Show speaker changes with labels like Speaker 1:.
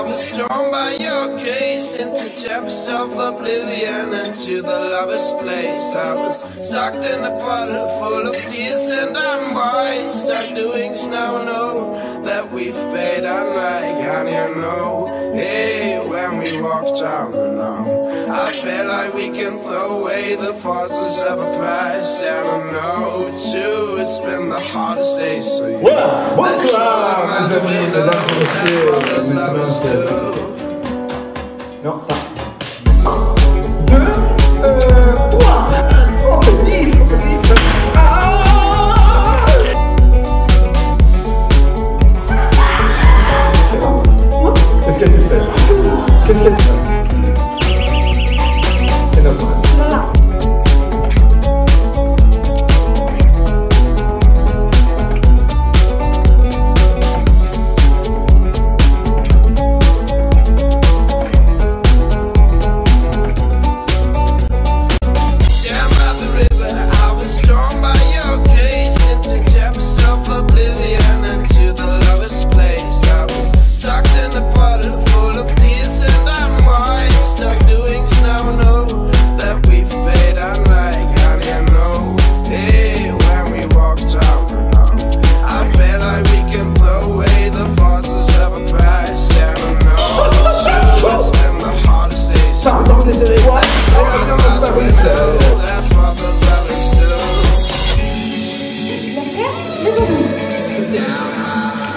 Speaker 1: i was drawn by your grace into depths of oblivion and to the lowest place. I was stuck in a puddle full of tears and I'm wise. Stuck doing snow and that we've paid unlike, and you know. Hey, walked down the now, I feel like we can throw away the forces of a past. And I know too, it's been the hardest day. So you
Speaker 2: Voilà,
Speaker 1: let's roll
Speaker 2: bonsoir,
Speaker 1: out the window. That's what those lovers do.
Speaker 2: Non, down my